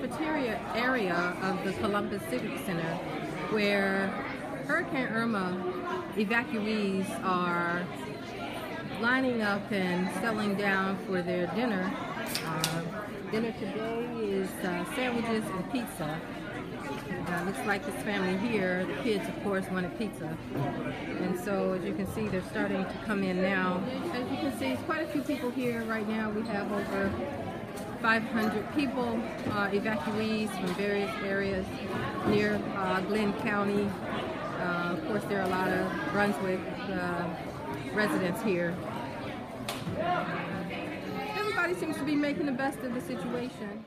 cafeteria area of the Columbus Civic Center where Hurricane Irma evacuees are lining up and settling down for their dinner. Uh, dinner today is uh, sandwiches and pizza. Uh, looks like this family here, the kids of course wanted pizza. And so as you can see, they're starting to come in now. As you can see, it's quite a few people here right now. We have over 500 people, uh, evacuees from various areas near uh, Glynn County. Uh, of course, there are a lot of Brunswick uh, residents here. Everybody seems to be making the best of the situation.